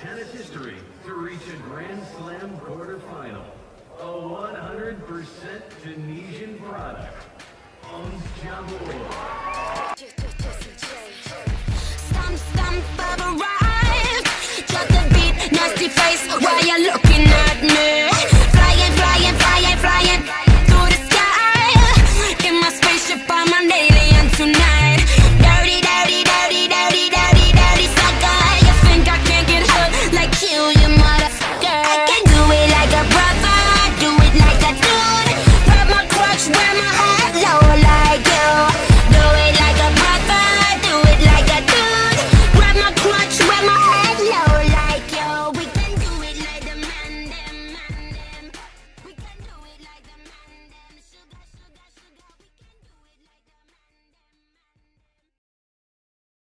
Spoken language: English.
Tennis history to reach a Grand Slam quarterfinal. A 100% Tunisian product. Ons Jabeur.